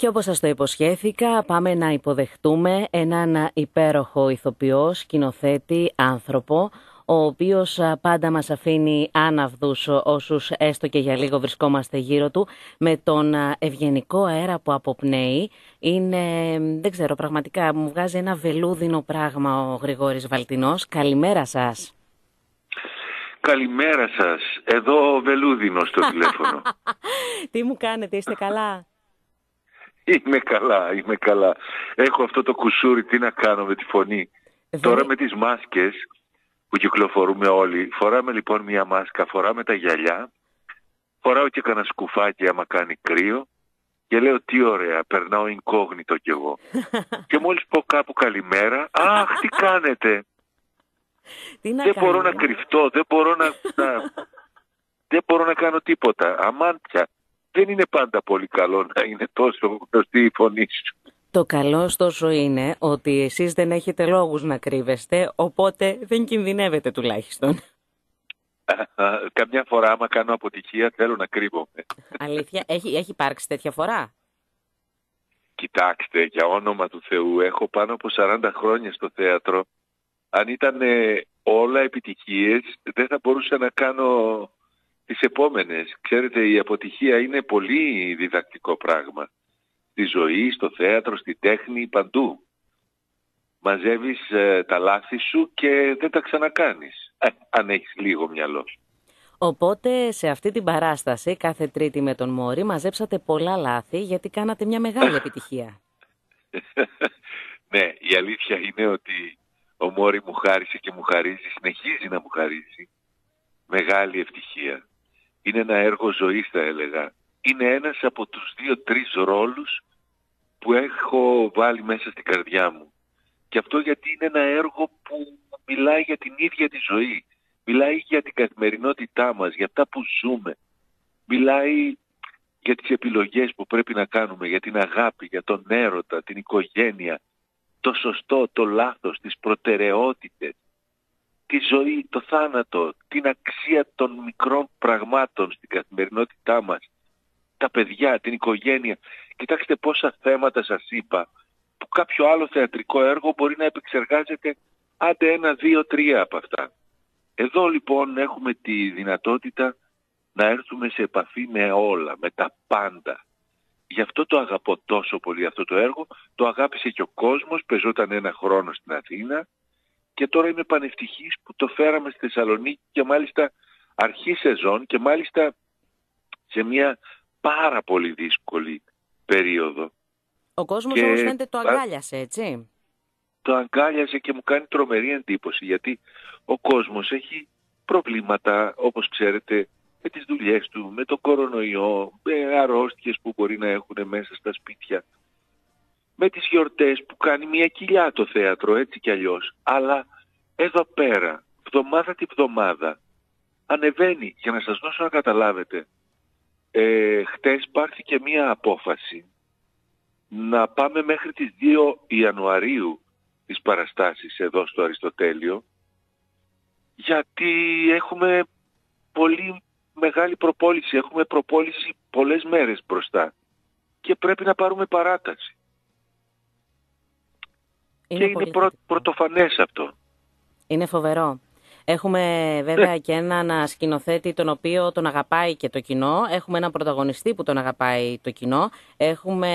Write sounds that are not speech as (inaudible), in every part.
Και όπως σας το υποσχέθηκα, πάμε να υποδεχτούμε έναν υπέροχο ηθοποιό, σκηνοθέτη, άνθρωπο, ο οποίος πάντα μας αφήνει άναυδους όσους έστω και για λίγο βρισκόμαστε γύρω του, με τον ευγενικό αέρα που αποπνέει. Είναι, δεν ξέρω, πραγματικά μου βγάζει ένα βελούδινο πράγμα ο Γρηγόρης Βαλτινός. Καλημέρα σας. Καλημέρα σας. Εδώ ο Βελούδινος στο (laughs) τηλέφωνο. Τι μου κάνετε, είστε καλά; Είμαι καλά, είμαι καλά. Έχω αυτό το κουσούρι, τι να κάνω με τη φωνή. Τώρα με τις μάσκες που κυκλοφορούμε όλοι, φοράμε λοιπόν μια μάσκα, φοράμε τα γυαλιά, φοράω και κανένα σκουφάκι άμα κάνει κρύο και λέω τι ωραία, περνάω incognito κι εγώ. (laughs) και μόλις πω κάπου καλημέρα, αχ τι κάνετε. Τι να δεν κάνω, μπορώ να ε; κρυφτώ, δεν μπορώ να, να- (laughs) δεν μπορώ να κάνω τίποτα. Αμάντια. Δεν είναι πάντα πολύ καλό να είναι τόσο γνωστή η φωνή σου. Το καλό ωστόσο είναι ότι εσείς δεν έχετε λόγους να κρύβεστε, οπότε δεν κινδυνεύετε τουλάχιστον. Καμιά φορά άμα κάνω αποτυχία θέλω να κρύβομαι. Αλήθεια, έχει, έχει υπάρξει τέτοια φορά; Κοιτάξτε, για όνομα του Θεού, έχω πάνω από 40 χρόνια στο θέατρο. Αν ήταν ε, όλα επιτυχίες, δεν θα μπορούσα να κάνω τις επόμενες. Ξέρετε, η αποτυχία είναι πολύ διδακτικό πράγμα. Στη ζωή, στο θέατρο, στη τέχνη, παντού. Μαζεύεις ε, τα λάθη σου και δεν τα ξανακάνεις. Ε, αν έχεις λίγο μυαλό σου. Οπότε σε αυτή την παράσταση, κάθε Τρίτη με τον Μόρι, μαζέψατε πολλά λάθη γιατί κάνατε μια μεγάλη (laughs) επιτυχία. ναι, η αλήθεια είναι ότι ο Μόρι μου χάρισε και μου χαρίζει, συνεχίζει να μου χαρίζει μεγάλη ευτυχία. Είναι ένα έργο ζωής θα έλεγα. Είναι ένας από τους δύο-τρεις ρόλους που έχω βάλει μέσα στην καρδιά μου. Και αυτό γιατί είναι ένα έργο που μιλάει για την ίδια τη ζωή. Μιλάει για την καθημερινότητά μας, για αυτά που ζούμε. Μιλάει για τις επιλογές που πρέπει να κάνουμε, για την αγάπη, για τον έρωτα, την οικογένεια, το σωστό, το λάθος, τις προτεραιότητες, τη ζωή, το θάνατο, την αξία των μικρών πραγμάτων στην καθημερινότητά μας, τα παιδιά, την οικογένεια. Κοιτάξτε πόσα θέματα σας είπα, που κάποιο άλλο θεατρικό έργο μπορεί να επεξεργάζεται άντε ένα, δύο, τρία από αυτά. Εδώ λοιπόν έχουμε τη δυνατότητα να έρθουμε σε επαφή με όλα, με τα πάντα. Γι' αυτό το αγαπώ τόσο πολύ αυτό το έργο. Το αγάπησε και ο κόσμος, πεζόταν ένα χρόνο στην Αθήνα και τώρα είμαι πανευτυχής που το φέραμε στη Θεσσαλονίκη και μάλιστα αρχή σεζόν και μάλιστα σε μια πάρα πολύ δύσκολη περίοδο. Ο κόσμος Και- όμως φαίνεται το αγκάλιασε, έτσι. Το αγκάλιασε και μου κάνει τρομερή εντύπωση γιατί ο κόσμος έχει προβλήματα όπως ξέρετε με τις δουλειές του, με το κορονοϊό, με αρρώστιες που μπορεί να έχουν μέσα στα σπίτια, με τις γιορτές που κάνει μια κοιλιά το θέατρο έτσι κι αλλιώς. Αλλά εδώ πέρα, βδομάδα τη βδομάδα, ανεβαίνει, για να σας δώσω να καταλάβετε, ε, χτες πάρθηκε μια απόφαση να πάμε μέχρι τις 2 Ιανουαρίου τις παραστάσεις εδώ στο Αριστοτέλειο γιατί έχουμε πολύ μεγάλη προπόληση, έχουμε προπόληση πολλές μέρες μπροστά και πρέπει να πάρουμε παράταση. Και είναι πολύ πρω, θετικό. πρωτοφανές αυτό. Είναι φοβερό. Έχουμε βέβαια και έναν σκηνοθέτη τον οποίο τον αγαπάει και το κοινό. Έχουμε έναν πρωταγωνιστή που τον αγαπάει το κοινό. Έχουμε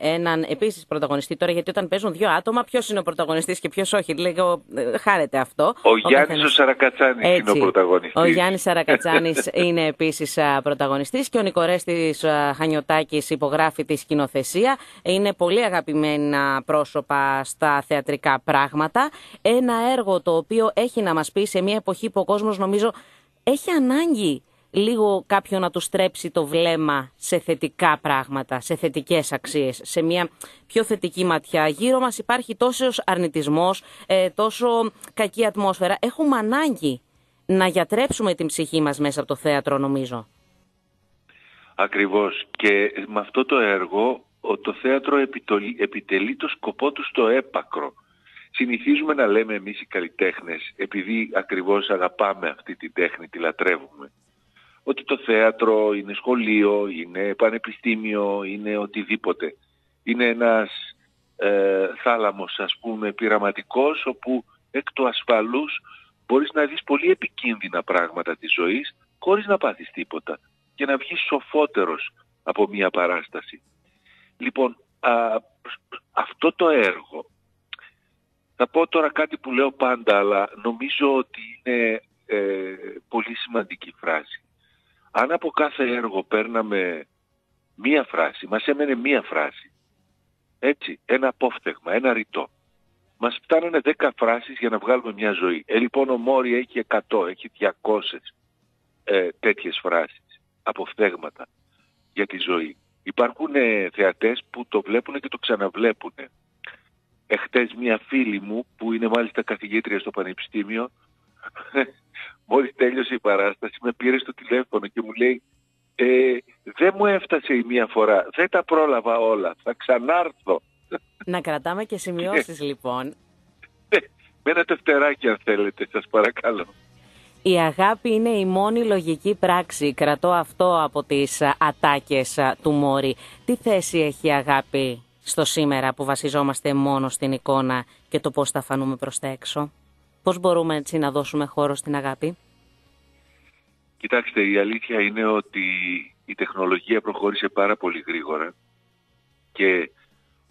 έναν επίσης πρωταγωνιστή τώρα γιατί όταν παίζουν δύο άτομα ποιος είναι ο πρωταγωνιστής και ποιος όχι. Λίγο ε, χάρεται αυτό. Ο, Γιάννης καθένας- ο Σαρακατσάνης είναι ο Έτσι. πρωταγωνιστής. Ο Γιάννης Σαρακατσάνης είναι επίσης α, πρωταγωνιστής και ο Νικορέστης α, Χανιωτάκης υπογράφει τη σκηνοθεσία. Είναι πολύ αγαπημένα πρόσωπα στα θεατρικά πράγματα. Ένα έργο το οποίο έχει να μας πει σε μια εποχή που ο κόσμος νομίζω έχει ανάγκη λίγο κάποιον να του στρέψει το βλέμμα σε θετικά πράγματα, σε θετικές αξίες, σε μια πιο θετική ματιά. Γύρω μας υπάρχει τόσος αρνητισμός, ε, τόσο κακή ατμόσφαιρα. Έχουμε ανάγκη να γιατρέψουμε την ψυχή μας μέσα από το θέατρο νομίζω. Ακριβώς. Και με αυτό το έργο ο- το θέατρο επιτολεί- επιτελεί το σκοπό του στο έπακρο. Συνηθίζουμε να λέμε εμείς οι καλλιτέχνες, επειδή ακριβώς αγαπάμε αυτή την τέχνη, τη λατρεύουμε, ότι το θέατρο είναι σχολείο, είναι πανεπιστήμιο, είναι οτιδήποτε. είναι ένας ε, θάλαμος ας πούμε πειραματικός όπου εκ του ασφαλούς μπορείς να δεις πολύ επικίνδυνα πράγματα της ζωής χωρίς να πάθεις τίποτα και να βγεις σοφότερος από μια παράσταση. Λοιπόν, αυτό το έργο, θα πω τώρα κάτι που λέω πάντα, αλλά νομίζω ότι είναι ε, πολύ σημαντική φράση. Αν από κάθε έργο παίρναμε μία φράση, μας έμενε μία φράση, έτσι, ένα απόφθεγμα, ένα ρητό. Μας φτάνανε 10 φράσεις για να βγάλουμε μια ζωή. Ε, λοιπόν, ο Μόρι έχει 100, έχει 200 ε, τέτοιες φράσεις, αποφθέγματα για τη ζωή. Υπάρχουν ε, θεατές που το βλέπουν και το ξαναβλέπουν. Εχθές μια φίλη μου που είναι μάλιστα καθηγήτρια στο Πανεπιστήμιο (laughs) μόλις τέλειωσε η παράσταση με πήρε στο τηλέφωνο και μου λέει ε, δεν μου έφτασε η μία φορά, δεν τα πρόλαβα όλα, θα ξανάρθω. Να κρατάμε και σημειώσεις (laughs) λοιπόν. Ναι, με ένα τευτεράκι αν θέλετε, σας παρακαλώ. Η αγάπη είναι η μόνη λογική πράξη. Κρατώ αυτό από τις ατάκες του Μόρι. Τι θέση έχει η αγάπη; Στο σήμερα που βασιζόμαστε μόνο στην εικόνα και το πώς θα φανούμε προς τα έξω. Πώς μπορούμε έτσι να δώσουμε χώρο στην αγάπη; Κοιτάξτε, η αλήθεια είναι ότι η τεχνολογία προχώρησε πάρα πολύ γρήγορα και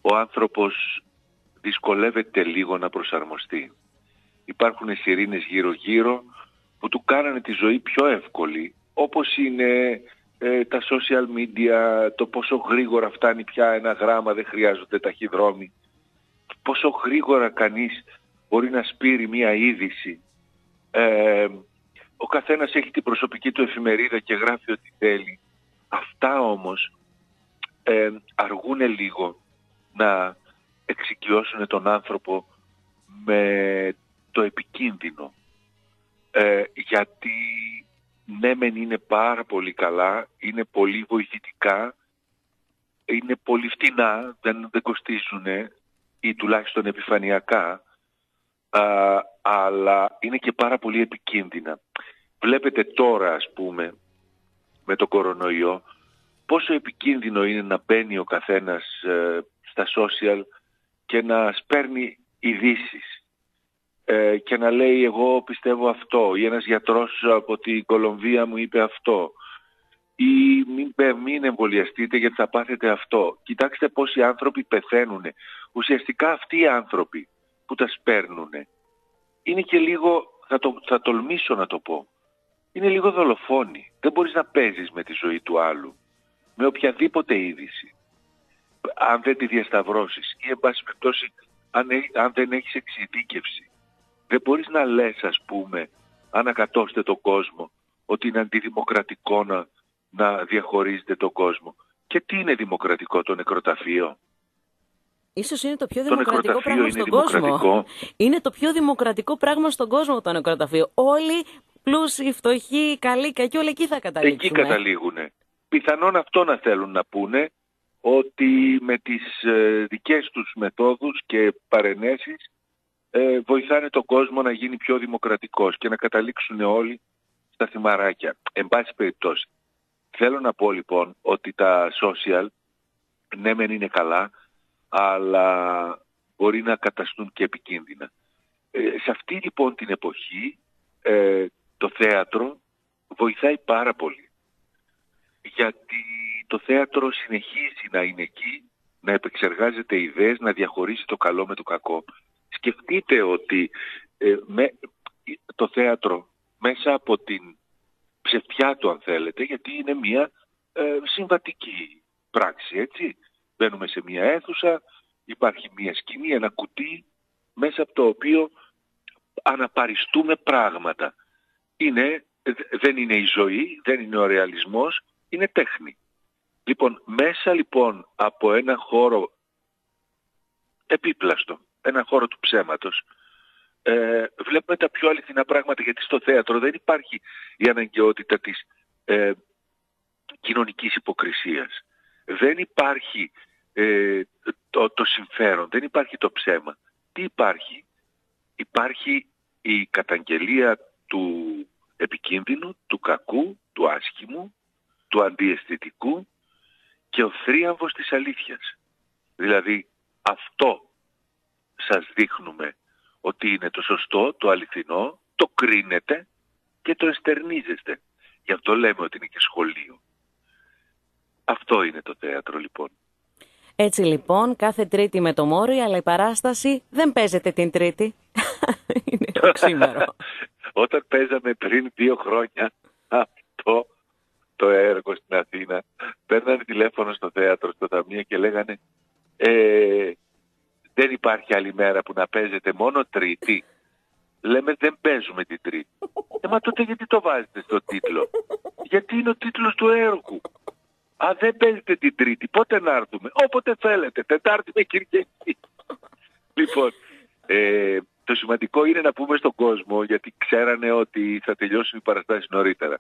ο άνθρωπος δυσκολεύεται λίγο να προσαρμοστεί. Υπάρχουν σιρήνες γύρω-γύρω που του κάνανε τη ζωή πιο εύκολη, όπως είναι ε, τα social media, το πόσο γρήγορα φτάνει πια ένα γράμμα, δεν χρειάζονται ταχυδρόμοι, πόσο γρήγορα κανείς μπορεί να σπείρει μία είδηση. Ε, ο καθένας έχει την προσωπική του εφημερίδα και γράφει ό,τι θέλει. Αυτά όμως ε, αργούν λίγο να εξοικειώσουν τον άνθρωπο με το επικίνδυνο. Ε, γιατί ναι μεν είναι πάρα πολύ καλά, είναι πολύ βοηθητικά, είναι πολύ φτηνά, δεν, δεν κοστίζουν ή τουλάχιστον επιφανειακά, αλλά είναι και πάρα πολύ επικίνδυνα. Βλέπετε τώρα ας πούμε με το κορονοϊό πόσο επικίνδυνο είναι να μπαίνει ο καθένας ε, στα social και να σπέρνει ειδήσεις ε, και να λέει εγώ πιστεύω αυτό ή ένας γιατρός από την Κολομβία μου είπε αυτό ή μην, μην εμβολιαστείτε γιατί θα πάθετε αυτό. Κοιτάξτε πόσοι άνθρωποι πεθαίνουν. Ουσιαστικά αυτοί οι άνθρωποι που τα σπέρνουν είναι και λίγο, θα, το, θα τολμήσω να το πω, είναι λίγο δολοφόνοι. Δεν μπορείς να παίζεις με τη ζωή του άλλου, με οποιαδήποτε είδηση. Αν δεν τη διασταυρώσεις ή εν πάση περιπτώσει αν, αν δεν έχεις εξειδίκευση. Δεν μπορείς να λες ας πούμε, ανακατώστε τον κόσμο, ότι είναι αντιδημοκρατικό να, να διαχωρίζετε τον κόσμο. Και τι είναι δημοκρατικό το νεκροταφείο; Ίσως είναι το πιο δημοκρατικό πράγμα στον κόσμο. Είναι το πιο δημοκρατικό πράγμα στον κόσμο το νεκροταφείο. Όλοι πλούσιοι, φτωχοί, καλοί, κακοί, όλοι εκεί θα καταλήξουν. Εκεί καταλήγουν. Πιθανόν αυτό να θέλουν να πούνε ότι με τις ε, δικές τους μεθόδους και παρενέσεις ε, βοηθάνε τον κόσμο να γίνει πιο δημοκρατικός και να καταλήξουν όλοι στα θυμαράκια. Εν πάση περιπτώσει. Θέλω να πω λοιπόν ότι τα social ναι μεν είναι καλά, αλλά μπορεί να καταστούν και επικίνδυνα. Ε, σε αυτή λοιπόν την εποχή ε, το θέατρο βοηθάει πάρα πολύ. Γιατί το θέατρο συνεχίζει να είναι εκεί, να επεξεργάζεται ιδέες, να διαχωρίσει το καλό με το κακό. Σκεφτείτε ότι ε, με, το θέατρο μέσα από την ψευτιά του αν θέλετε, γιατί είναι μια συμβατική πράξη, έτσι. Μπαίνουμε σε μια αίθουσα, υπάρχει μια σκηνή, ένα κουτί, μέσα από το οποίο αναπαριστούμε πράγματα. Είναι, δεν είναι η ζωή, δεν είναι ο ρεαλισμός, είναι τέχνη. Λοιπόν, μέσα λοιπόν από ένα χώρο επίπλαστο, ένα χώρο του ψέματος, ε, βλέπουμε τα πιο αληθινά πράγματα γιατί στο θέατρο δεν υπάρχει η αναγκαιότητα της ε, κοινωνικής υποκρισίας δεν υπάρχει ε, το, το συμφέρον, δεν υπάρχει το ψέμα. Τι υπάρχει; Υπάρχει η καταγγελία του επικίνδυνου, του κακού, του άσχημου, του αντιαισθητικού και ο θρίαμβος της αλήθειας. Δηλαδή αυτό σας δείχνουμε ότι είναι το σωστό, το αληθινό, το κρίνετε και το εστερνίζεστε. Γι' αυτό λέμε ότι είναι και σχολείο. Αυτό είναι το θέατρο λοιπόν. Έτσι λοιπόν, κάθε Τρίτη με το Μόρι, αλλά η παράσταση δεν παίζεται την Τρίτη. (laughs) είναι το ξήμερο. (laughs) Όταν παίζαμε πριν δύο χρόνια (laughs) αυτό το έργο στην Αθήνα, παίρνανε τηλέφωνο στο θέατρο, στο ταμείο και λέγανε ε, δεν υπάρχει άλλη μέρα που να παίζετε μόνο Τρίτη. Λέμε δεν παίζουμε την Τρίτη. Ε, μα τότε γιατί το βάζετε στο τίτλο; Γιατί είναι ο τίτλος του έργου. Α, δεν παίζετε την Τρίτη. Πότε να έρθουμε; Όποτε θέλετε. Τετάρτη με Κυριακή. λοιπόν, ε, το σημαντικό είναι να πούμε στον κόσμο, γιατί ξέρανε ότι θα τελειώσουν οι παραστάσεις νωρίτερα,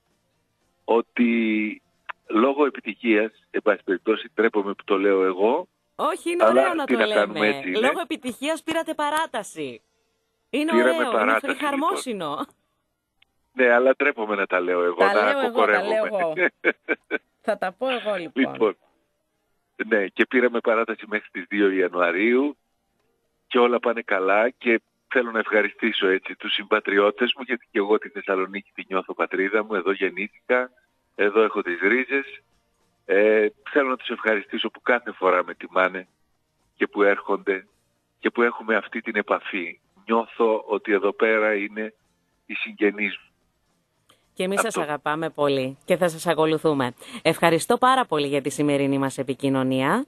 ότι λόγω επιτυχίας, εν πάση περιπτώσει τρέπομαι που το λέω εγώ, όχι, είναι ωραίο να το λέμε. Έτσι, Λόγω επιτυχίας πήρατε παράταση. Είναι Πήραμε ωραίο, είναι φριχαρμόσυνο. Λοιπόν. Ναι, αλλά τρέπομαι να τα λέω εγώ, τα να λέω εγώ, τα λέω εγώ. (laughs) Θα τα πω εγώ λοιπόν. λοιπόν. Ναι, και πήραμε παράταση μέχρι τις 2 Ιανουαρίου και όλα πάνε καλά και θέλω να ευχαριστήσω έτσι τους συμπατριώτες μου γιατί και εγώ τη Θεσσαλονίκη τη νιώθω πατρίδα μου, εδώ γεννήθηκα, εδώ έχω τις ρίζες. Ε, θέλω να τους ευχαριστήσω που κάθε φορά με τιμάνε και που έρχονται και που έχουμε αυτή την επαφή. Νιώθω ότι εδώ πέρα είναι οι συγγενείς μου. Και εμείς σας αγαπάμε πολύ και θα σας ακολουθούμε. Ευχαριστώ πάρα πολύ για τη σημερινή μας επικοινωνία.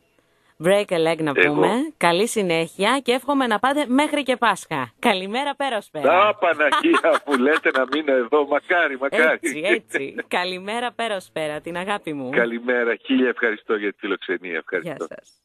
Break a leg να πούμε. Καλή συνέχεια και εύχομαι να πάτε μέχρι και Πάσχα. Καλημέρα πέρα. Α, Παναγία που (laughs) λέτε να μείνω εδώ. Μακάρι, μακάρι. Έτσι, έτσι. Καλημέρα πέρα, την αγάπη μου. Καλημέρα. Χίλια ευχαριστώ για τη φιλοξενία. Ευχαριστώ. Γεια σας.